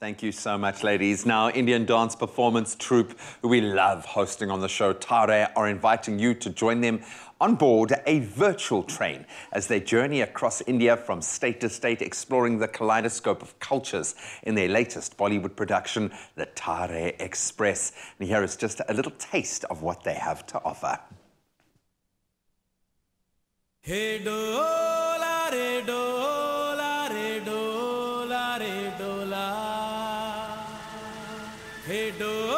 Thank you so much, ladies. Now, Indian dance performance troupe, who we love hosting on the show, Taare, are inviting you to join them on board a virtual train as they journey across India from state to state, exploring the kaleidoscope of cultures in their latest Bollywood production, The Taare Express. And here is just a little taste of what they have to offer. Hey, re, re, re. Hey, dola.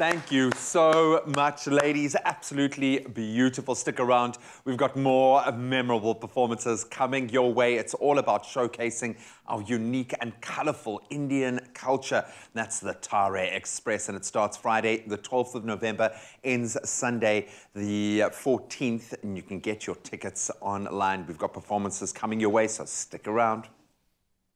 Thank you so much, ladies. Absolutely beautiful. Stick around. We've got more memorable performances coming your way. It's all about showcasing our unique and colorful Indian culture. That's the Taare Express, and it starts Friday, the 12th of November, ends Sunday, the 14th, and you can get your tickets online. We've got performances coming your way, so stick around.